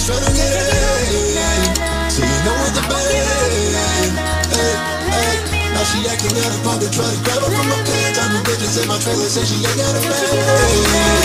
So you know what the bad Now she acting out of pocket Trying to grab her from my pants I'm the bitches in my trailer Say she ain't got a bag.